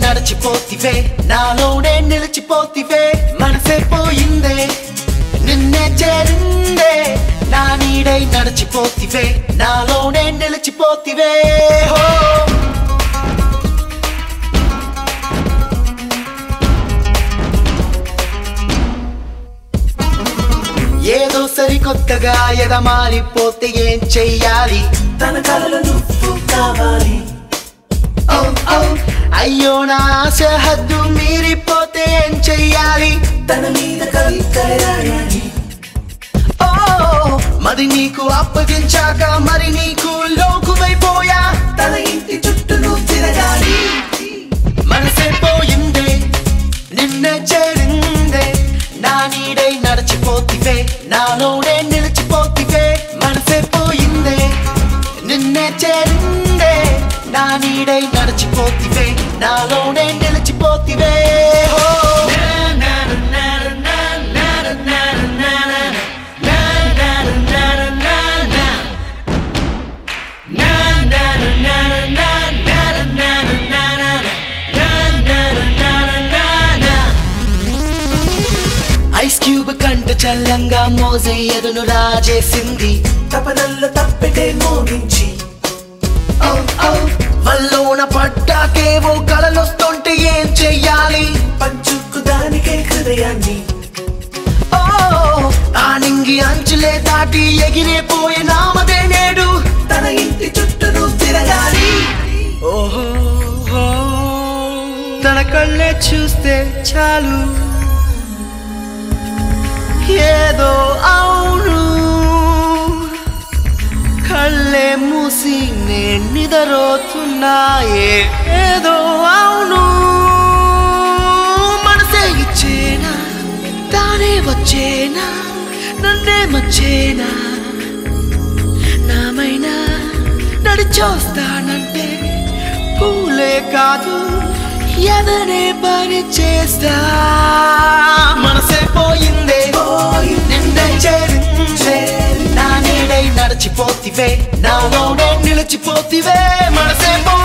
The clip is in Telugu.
నడిచిపోతివే నాలోనే నిలిచిపోతివే. మనసే పోయిందే నిన్నే చేరిందే. నా నీడై నడిచిపోతివే నాలోనే నిలిచిపోతివే. హో! ఏదో సరికొత్తగా ఎదమారిపోతే ఏం చెయ్యాలి? తన కలలు నువ్వు కావాలి. ఓ, ఓ, అయ్యో నా ఆశ హద్దు మీరిపోతే ఏం చెయ్యాలి? తన మీద ఓ మరి నీకు అప్పగించాక మరి నీకు లోకువైపోయా? తన ఇంటి చుట్టూ నువ్వు తిరగాలి. మనసే పోయిందే నిన్నే చేరిందే. నా నీడై నడిచిపోతివే నాలోనే నీడై నడిచిపోతివే. నాలోనే నిలిచిపోతివే. ఐస్ క్యూబ్ కంట చల్లంగా మోజే ఎదును రాజేసింది. తపనల్లో తప్పెటే మోగించి. Oh, oh. హృదయాన్ని ఓ ఆ నింగి అంచులే దాటి ఎగిరే పోయే నామదే నేడు. తన ఇంటి చుట్టూ తిరగాలి. ఓహో తన కళ్ళే చూస్తే చాలు. ఏదో అవును. కళ్ళే మూసి నేను నిదరోతున్నాయే ఏదో అవును. వచ్చేనా నన్నే మచ్చేనా నామైనా నడిచొస్తానంటే పూలే కాదు ఎదనే పని చేస్తా. మనసే పోయిందే నిండే చేరిందే నా నీడై నడిచిపోతివే నాలోనే నిలిచిపోతివే. మనసే పోయిందే